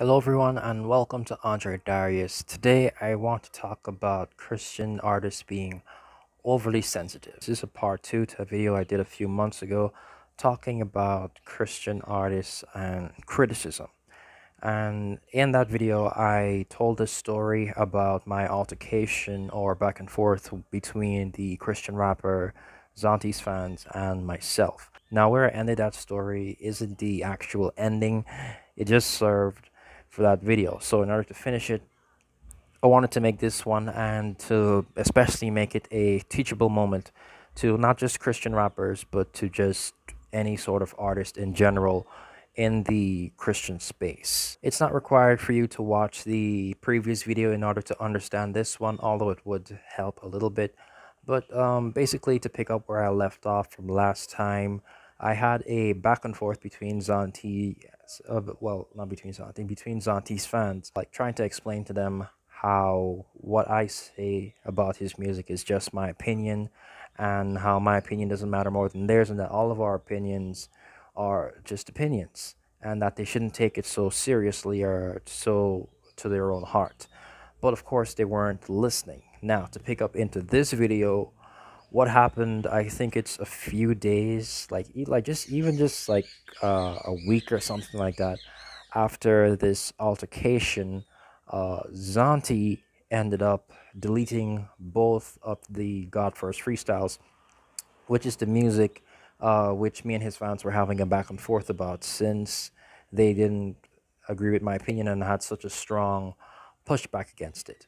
Hello, everyone, and welcome to Andre Darius. Today, I want to talk about Christian artists being overly sensitive. This is a part two to a video I did a few months ago talking about Christian artists and criticism. And in that video, I told a story about my altercation or back and forth between the Christian rapper Zauntee's fans and myself. Now, where I ended that story isn't the actual ending, it just served for that video. So in order to finish it, I wanted to make this one and to especially make it a teachable moment to not just Christian rappers, but to just any sort of artist in general in the Christian space. It's not required for you to watch the previous video in order to understand this one, although it would help a little bit. But um, basically, to pick up where I left off from last time, I had a back and forth between Zauntee, uh, well, not between Zauntee, between Zauntee's fans, like trying to explain to them how what I say about his music is just my opinion and how my opinion doesn't matter more than theirs and that all of our opinions are just opinions and that they shouldn't take it so seriously or so to their own heart. But of course, they weren't listening. Now, to pick up into this video, what happened i think it's a few days like like just even just like uh, a week or something like that after this altercation uh Zauntee ended up deleting both of the god first freestyles which is the music uh which me and his fans were having a back and forth about since they didn't agree with my opinion and had such a strong pushback against it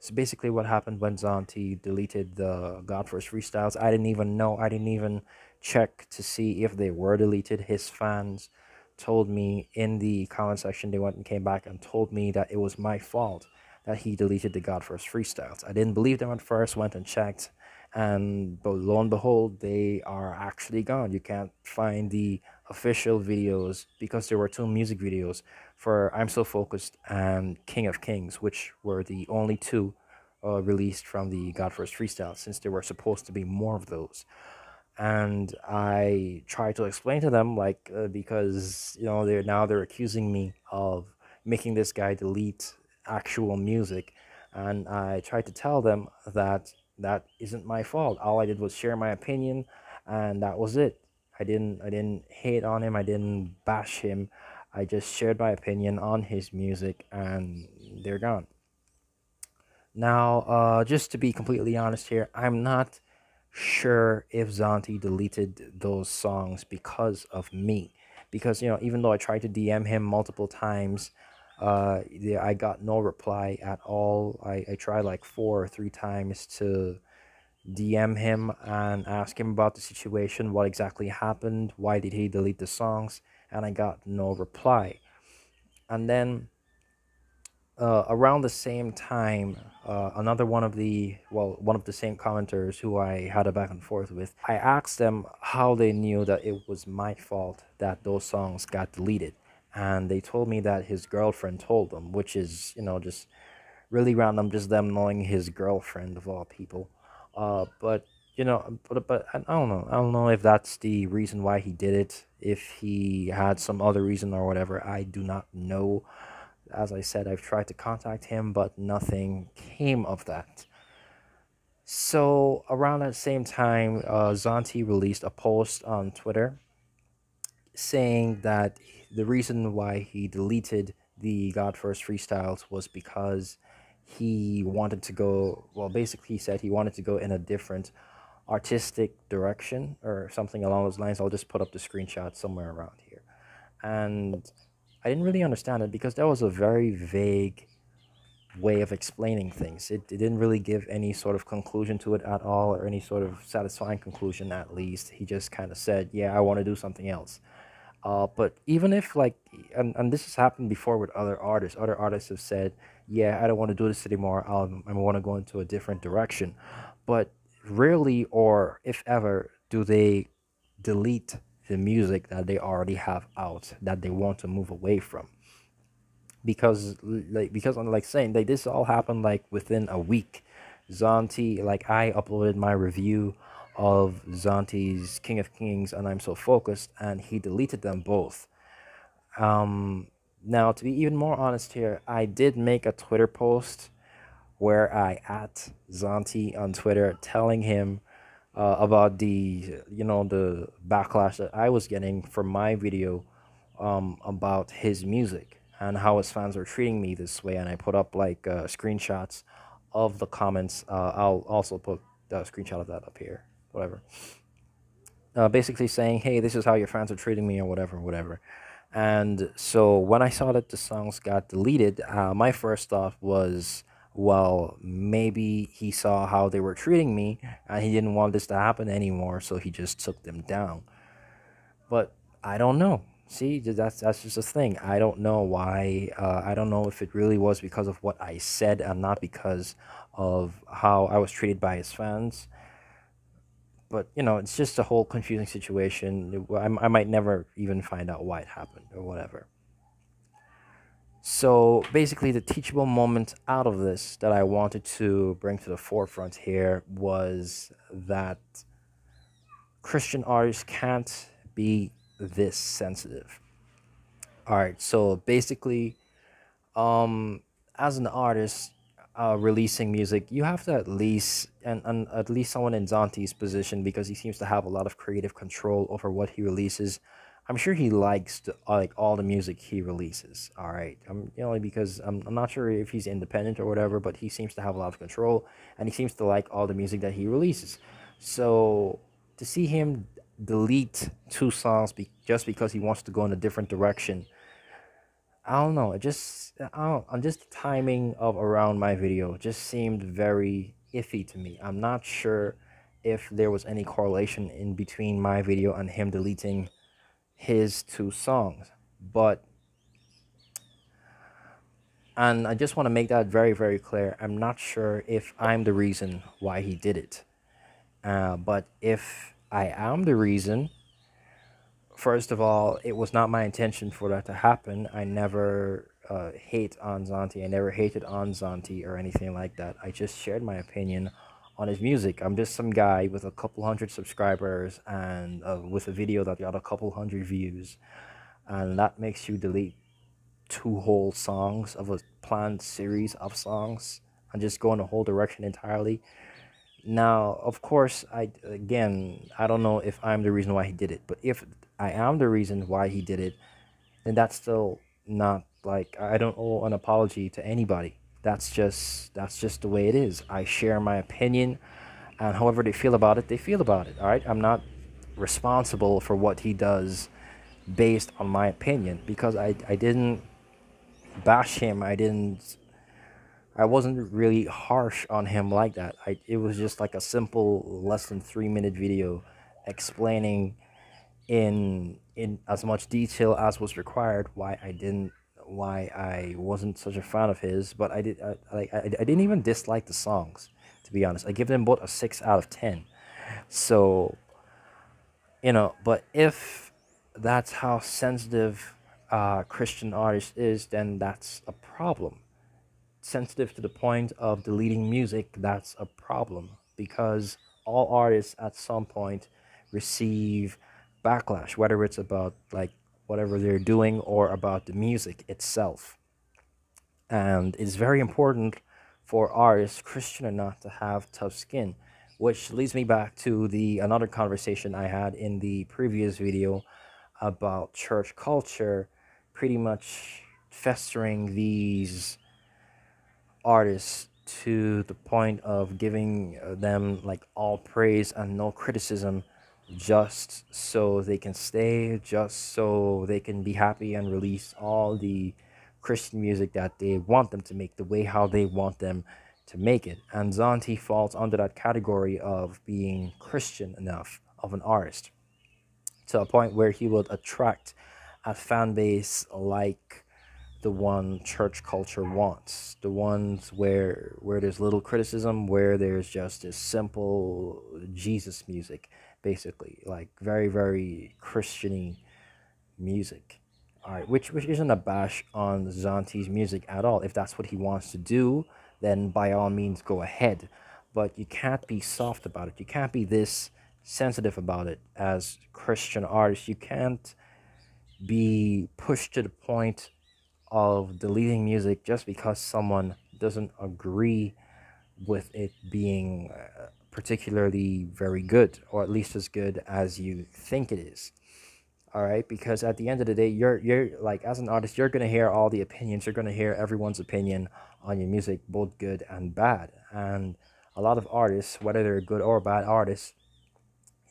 so basically, what happened when Zauntee deleted the God First freestyles, I didn't even know. I didn't even check to see if they were deleted. His fans told me in the comment section, they went and came back and told me that it was my fault that he deleted the God First freestyles. I didn't believe them at first, went and checked, and but lo and behold, they are actually gone. You can't find the official videos because there were two music videos for I'm So Focused and King of Kings, which were the only two uh, released from the God First Freestyle, since there were supposed to be more of those. And I tried to explain to them, like, uh, because, you know, they're now they're accusing me of making this guy delete actual music. And I tried to tell them that that isn't my fault. All I did was share my opinion, and that was it. I didn't I didn't hate on him. I didn't bash him. I just shared my opinion on his music, and they're gone. Now, uh, just to be completely honest here, I'm not sure if Zauntee deleted those songs because of me. Because, you know, even though I tried to DM him multiple times, uh, I got no reply at all. I, I tried like four or three times to DM him and ask him about the situation, what exactly happened, why did he delete the songs, and I got no reply. And then uh, around the same time, uh, another one of the well, one of the same commenters who I had a back and forth with, I asked them how they knew that it was my fault that those songs got deleted, and they told me that his girlfriend told them, which is you know just really random, just them knowing his girlfriend of all people. Uh, but you know, but but I don't know. I don't know if that's the reason why he did it. If he had some other reason or whatever, I do not know. As I said, I've tried to contact him, but nothing came of that. So around that same time, uh, Zauntee released a post on Twitter saying that the reason why he deleted the God First freestyles was because he wanted to go well basically he said he wanted to go in a different artistic direction or something along those lines. I'll just put up the screenshot somewhere around here. And i didn't really understand it because that was a very vague way of explaining things. It, it didn't really give any sort of conclusion to it at all or any sort of satisfying conclusion at least. He just kind of said yeah i want to do something else uh, but even if like, and, and this has happened before with other artists. Other artists have said, "Yeah, I don't want to do this anymore. I'll, I want to go into a different direction." But rarely, or if ever, do they delete the music that they already have out that they want to move away from. Because like because I'm like saying like this all happened like within a week. Zauntee like I uploaded my review of Zauntee's King of Kings and I'm So Focused, and he deleted them both. Um, now, to be even more honest here, I did make a Twitter post where I at Zauntee on Twitter telling him uh, about the you know the backlash that I was getting from my video um, about his music and how his fans were treating me this way, and I put up like uh, screenshots of the comments. Uh, I'll also put a screenshot of that up here, whatever. Uh, basically saying, hey, this is how your fans are treating me, or whatever, whatever. And so when I saw that the songs got deleted, uh, my first thought was, well, maybe he saw how they were treating me and he didn't want this to happen anymore, so he just took them down. But I don't know. See, that's that's just a thing. I don't know why. Uh, I don't know if it really was because of what I said and not because of how I was treated by his fans but you know, it's just a whole confusing situation. I, I might never even find out why it happened or whatever. So basically, the teachable moment out of this that I wanted to bring to the forefront here was that Christian artists can't be this sensitive. All right, so basically, um, as an artist, uh, releasing music, you have to at least and, and at least someone in Zauntee's position because he seems to have a lot of creative control over what he releases. I'm sure he likes to, like all the music he releases. All right, I'm you know because I'm, I'm not sure if he's independent or whatever, but he seems to have a lot of control and he seems to like all the music that he releases. So to see him delete two songs be, just because he wants to go in a different direction I don't know. It just I don't, on just the timing of around my video just seemed very iffy to me. I'm not sure if there was any correlation in between my video and him deleting his two songs, but and I just want to make that very very clear. I'm not sure if I'm the reason why he did it, uh, but if I am the reason first of all, it was not my intention for that to happen. I never uh, hate on Zauntee. I never hated on Zauntee or anything like that. I just shared my opinion on his music. I'm just some guy with a couple hundred subscribers and uh, with a video that got a couple hundred views. And that makes you delete two whole songs of a planned series of songs and just go in a whole direction entirely. Now, of course, I again, I don't know if I'm the reason why he did it, but if I am the reason why he did it, then that's still not like I don't owe an apology to anybody. That's just that's just the way it is. I share my opinion, and however they feel about it, they feel about it. All right, I'm not responsible for what he does based on my opinion because I I didn't bash him. I didn't. I wasn't really harsh on him like that. I it was just like a simple less than three minute video explaining in in as much detail as was required why I didn't why I wasn't such a fan of his but I did I, I, I didn't even dislike the songs to be honest. I give them both a 6 out of 10 so you know but if that's how sensitive uh, Christian artist is then that's a problem. Sensitive to the point of deleting music that's a problem because all artists at some point receive backlash, whether it's about like whatever they're doing or about the music itself. And it's very important for artists, Christian or not, to have tough skin, which leads me back to the another conversation I had in the previous video about church culture, pretty much festering these artists to the point of giving uh, them like all praise and no criticism just so they can stay, just so they can be happy and release all the Christian music that they want them to make, the way how they want them to make it. And Zauntee falls under that category of being Christian enough of an artist to a point where he would attract a fan base like the one church culture wants the ones where where there's little criticism where there's just this simple jesus music basically like very very christiany music. All right which which isn't a bash on Zauntee's music at all. If that's what he wants to do then by all means go ahead. But you can't be soft about it. You can't be this sensitive about it as christian artists. You can't be pushed to the point of deleting music just because someone doesn't agree with it being uh, particularly very good or at least as good as you think it is. All right because at the end of the day you're you're like as an artist you're going to hear all the opinions you're going to hear everyone's opinion on your music both good and bad. And a lot of artists whether they're good or bad artists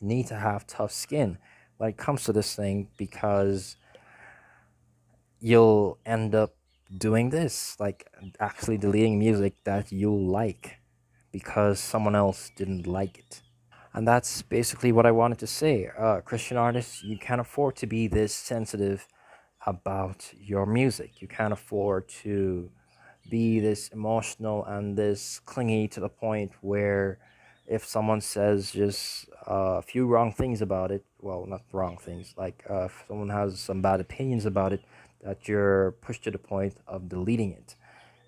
need to have tough skin when it comes to this thing because you'll end up doing this like actually deleting music that you like because someone else didn't like it. And that's basically what I wanted to say. Uh, Christian artists, you can't afford to be this sensitive about your music. You can't afford to be this emotional and this clingy to the point where if someone says just uh, a few wrong things about it, well, not wrong things, like uh, if someone has some bad opinions about it, that you're pushed to the point of deleting it.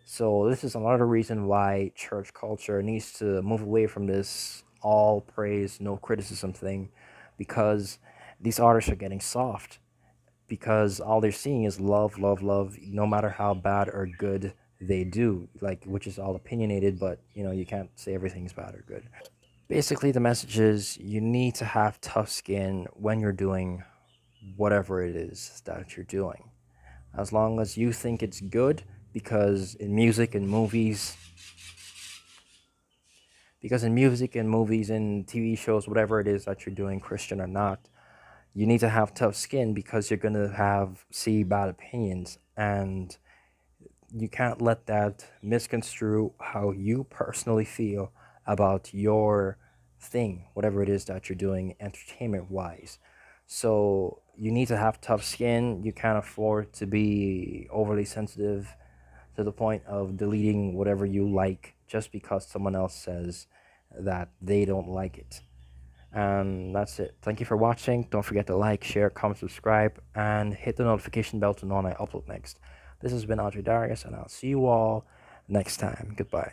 So this is another reason why church culture needs to move away from this all praise, no criticism thing because these artists are getting soft because all they're seeing is love, love, love, no matter how bad or good they do, like which is all opinionated, but you know, you can't say everything's bad or good. Basically, the message is you need to have tough skin when you're doing whatever it is that you're doing. As long as you think it's good, because in music and movies because in music and movies and TV shows whatever it is that you're doing Christian or not you need to have tough skin because you're going to have see bad opinions and you can't let that misconstrue how you personally feel about your thing whatever it is that you're doing entertainment wise so you need to have tough skin you can't afford to be overly sensitive to the point of deleting whatever you like just because someone else says that they don't like it. And that's it. Thank you for watching. Don't forget to like, share, comment, subscribe, and hit the notification bell to know when I upload next. This has been Audrey Darius, and I'll see you all next time. Goodbye.